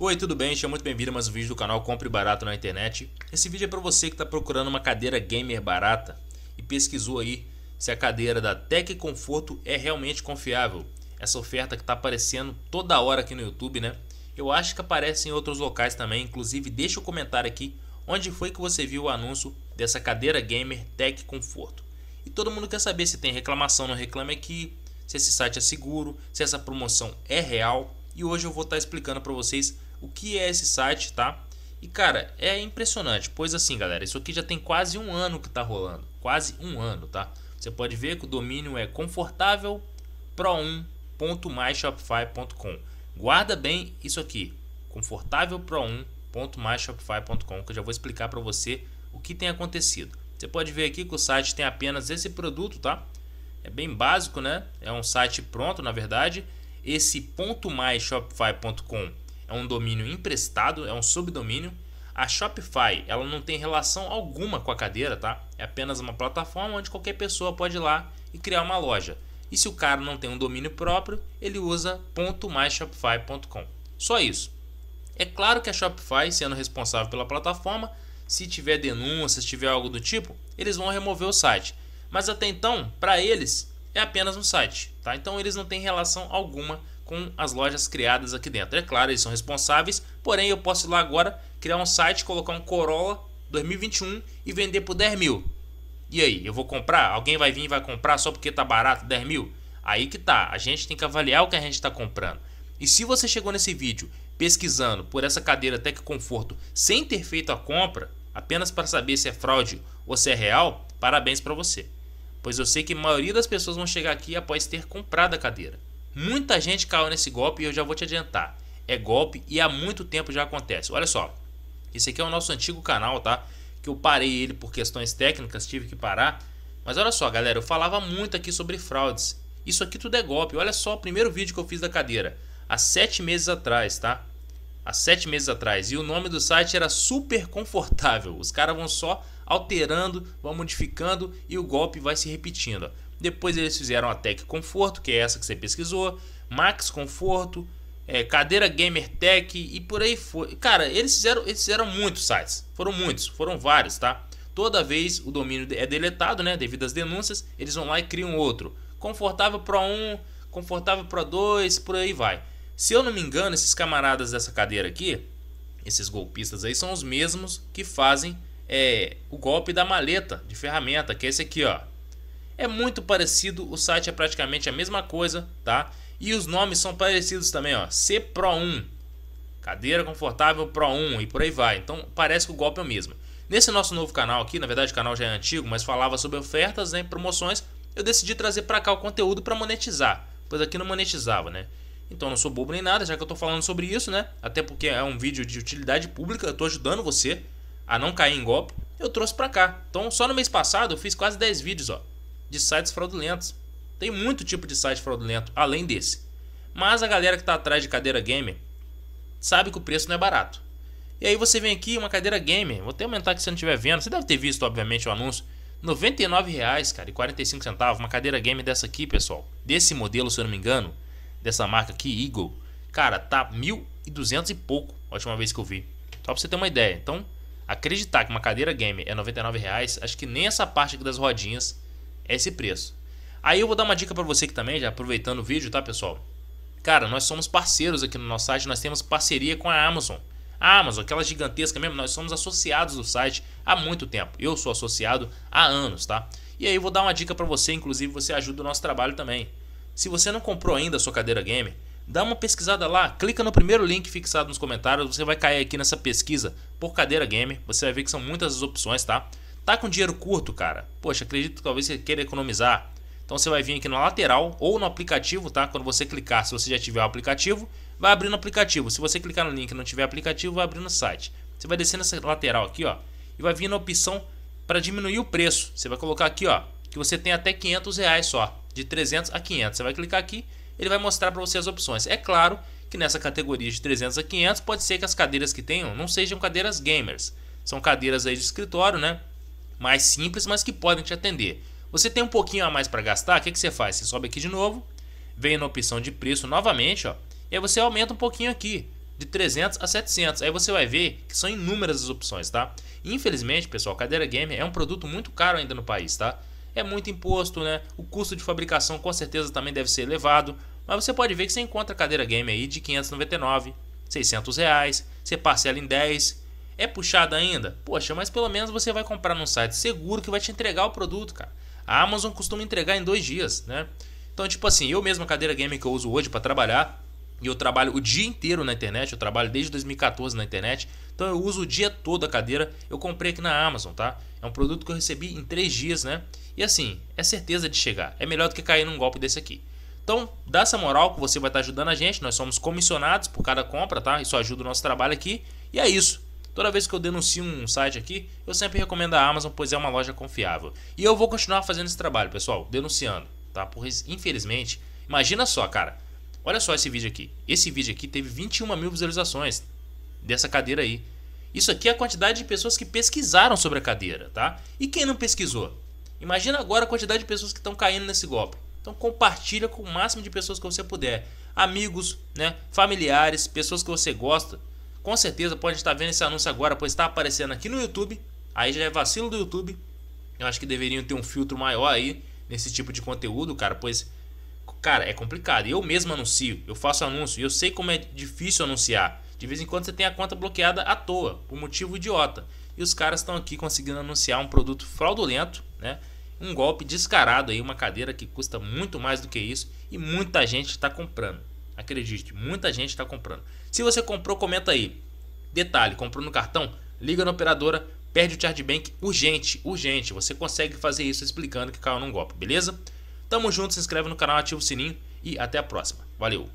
Oi, tudo bem? Seja muito bem-vindo a mais um vídeo do canal Compre Barato na Internet. Esse vídeo é para você que está procurando uma cadeira gamer barata e pesquisou aí se a cadeira da Tech Conforto é realmente confiável. Essa oferta que está aparecendo toda hora aqui no YouTube, né? Eu acho que aparece em outros locais também, inclusive deixa o um comentário aqui onde foi que você viu o anúncio dessa cadeira gamer Tech Conforto. E todo mundo quer saber se tem reclamação no Reclame Aqui, se esse site é seguro, se essa promoção é real. E hoje eu vou estar tá explicando para vocês o que é esse site, tá? E cara, é impressionante, pois assim, galera, isso aqui já tem quase um ano que tá rolando, quase um ano, tá? Você pode ver que o domínio é confortável pro1.myshopify.com. Guarda bem isso aqui, confortável pro1.myshopify.com, que eu já vou explicar para você o que tem acontecido. Você pode ver aqui que o site tem apenas esse produto, tá? É bem básico, né? É um site pronto, na verdade. Esse .myshopify.com é um domínio emprestado, é um subdomínio. A Shopify, ela não tem relação alguma com a cadeira, tá? É apenas uma plataforma onde qualquer pessoa pode ir lá e criar uma loja. E se o cara não tem um domínio próprio, ele usa .myshopify.com. Só isso. É claro que a Shopify, sendo responsável pela plataforma, se tiver denúncia, se tiver algo do tipo, eles vão remover o site. Mas até então, para eles, é apenas um site, tá? Então eles não têm relação alguma com as lojas criadas aqui dentro. É claro, eles são responsáveis, porém eu posso ir lá agora, criar um site, colocar um Corolla 2021 e vender por 10 mil. E aí, eu vou comprar? Alguém vai vir e vai comprar só porque tá barato 10 mil? Aí que tá, a gente tem que avaliar o que a gente está comprando. E se você chegou nesse vídeo pesquisando por essa cadeira Tech Conforto sem ter feito a compra, apenas para saber se é fraude ou se é real, parabéns para você. Pois eu sei que a maioria das pessoas vão chegar aqui após ter comprado a cadeira. Muita gente caiu nesse golpe e eu já vou te adiantar. É golpe e há muito tempo já acontece. Olha só, esse aqui é o nosso antigo canal, tá? Que eu parei ele por questões técnicas, tive que parar. Mas olha só, galera, eu falava muito aqui sobre fraudes. Isso aqui tudo é golpe. Olha só o primeiro vídeo que eu fiz da cadeira. Há sete meses atrás, tá? Há sete meses atrás. E o nome do site era super confortável. Os caras vão só alterando, vão modificando e o golpe vai se repetindo. Depois eles fizeram a Tech Conforto, que é essa que você pesquisou, Max Conforto, é, Cadeira Gamer Tech e por aí foi. Cara, eles fizeram, eles fizeram muitos sites, foram muitos, foram vários, tá? Toda vez o domínio é deletado, né, devido às denúncias, eles vão lá e criam outro. Confortável Pro 1, Confortável Pro 2, por aí vai. Se eu não me engano, esses camaradas dessa cadeira aqui, esses golpistas aí, são os mesmos que fazem é, o golpe da maleta de ferramenta, que é esse aqui, ó. É muito parecido, o site é praticamente a mesma coisa, tá? E os nomes são parecidos também, ó. C Pro 1, cadeira confortável Pro 1 e por aí vai. Então parece que o golpe é o mesmo. Nesse nosso novo canal aqui, na verdade o canal já é antigo, mas falava sobre ofertas, né, promoções, eu decidi trazer para cá o conteúdo para monetizar, pois aqui não monetizava, né? Então não sou bobo nem nada, já que eu tô falando sobre isso, né? Até porque é um vídeo de utilidade pública, eu tô ajudando você a não cair em golpe. Eu trouxe para cá. Então só no mês passado eu fiz quase 10 vídeos, ó de sites fraudulentos. Tem muito tipo de site fraudulento além desse. Mas a galera que está atrás de cadeira gamer sabe que o preço não é barato. E aí você vem aqui, uma cadeira gamer, vou até aumentar aqui se você não estiver vendo, você deve ter visto obviamente o anúncio, R$ 99,00, cara, e 45 centavos, uma cadeira gamer dessa aqui, pessoal. Desse modelo, se eu não me engano, dessa marca aqui, Eagle, cara, tá 1.200 e pouco, a última vez que eu vi. Só pra você ter uma ideia. Então, acreditar que uma cadeira gamer é R$ 99,00, acho que nem essa parte aqui das rodinhas é esse preço. Aí eu vou dar uma dica para você aqui também, já aproveitando o vídeo, tá, pessoal? Cara, nós somos parceiros aqui no nosso site, nós temos parceria com a Amazon. A Amazon, aquela gigantesca mesmo, nós somos associados do site há muito tempo. Eu sou associado há anos, tá? E aí eu vou dar uma dica para você, inclusive você ajuda o nosso trabalho também. Se você não comprou ainda a sua cadeira gamer, dá uma pesquisada lá, clica no primeiro link fixado nos comentários, você vai cair aqui nessa pesquisa por cadeira gamer, você vai ver que são muitas as opções, tá? Tá com dinheiro curto, cara? Poxa, acredito que talvez você queira economizar. Então você vai vir aqui na lateral ou no aplicativo, tá? Quando você clicar, se você já tiver o aplicativo, vai abrir no aplicativo. Se você clicar no link e não tiver aplicativo, vai abrir no site. Você vai descer nessa lateral aqui, ó, e vai vir na opção para diminuir o preço. Você vai colocar aqui, ó, que você tem até 500 reais só, de 300 a 500. Você vai clicar aqui, ele vai mostrar para você as opções. É claro que nessa categoria de 300 a 500 pode ser que as cadeiras que tenham não sejam cadeiras gamers. São cadeiras aí de escritório, né? Mais simples, mas que podem te atender. Você tem um pouquinho a mais para gastar, o que, que você faz? Você sobe aqui de novo, vem na opção de preço novamente, ó, e aí você aumenta um pouquinho aqui. de 300 a 700. Aí você vai ver que são inúmeras as opções, tá? Infelizmente, pessoal, cadeira gamer é um produto muito caro ainda no país, tá? É muito imposto, né? O custo de fabricação com certeza também deve ser elevado, mas você pode ver que você encontra cadeira gamer aí de 599, 600 reais, você parcela em 10. É puxada ainda? Poxa, mas pelo menos você vai comprar num site seguro que vai te entregar o produto, cara. A Amazon costuma entregar em dois dias, né? Então, tipo assim, eu mesmo a cadeira gamer que eu uso hoje para trabalhar, e eu trabalho o dia inteiro na internet, eu trabalho desde 2014 na internet, então eu uso o dia todo a cadeira. Eu comprei aqui na Amazon, tá? É um produto que eu recebi em 3 dias, né? E assim, é certeza de chegar. É melhor do que cair num golpe desse aqui. Então, dá essa moral que você vai estar ajudando a gente. Nós somos comissionados por cada compra, tá? Isso ajuda o nosso trabalho aqui. E é isso. Toda vez que eu denuncio um site aqui, eu sempre recomendo a Amazon, pois é uma loja confiável. E eu vou continuar fazendo esse trabalho, pessoal, denunciando, tá? Pois, infelizmente, imagina só, cara. Olha só esse vídeo aqui. Esse vídeo aqui teve 21 mil visualizações dessa cadeira aí. Isso aqui é a quantidade de pessoas que pesquisaram sobre a cadeira, tá? E quem não pesquisou? Imagina agora a quantidade de pessoas que estão caindo nesse golpe. Então compartilha com o máximo de pessoas que você puder. Amigos, né? familiares, pessoas que você gosta. Com certeza pode estar vendo esse anúncio agora, pois está aparecendo aqui no YouTube. Aí já é vacilo do YouTube. Eu acho que deveriam ter um filtro maior aí nesse tipo de conteúdo, cara, pois cara, é complicado. Eu mesmo anuncio, eu faço anúncio, e eu sei como é difícil anunciar. De vez em quando você tem a conta bloqueada à toa, por motivo idiota. E os caras estão aqui conseguindo anunciar um produto fraudulento, né? Um golpe descarado aí, uma cadeira que custa muito mais do que isso e muita gente está comprando. Acredite, muita gente está comprando. Se você comprou, comenta aí. Detalhe, comprou no cartão? Liga na operadora, perde o chargeback urgente, urgente. Você consegue fazer isso explicando que caiu num golpe, beleza? Tamo junto, se inscreve no canal, ativa o sininho e até a próxima. Valeu!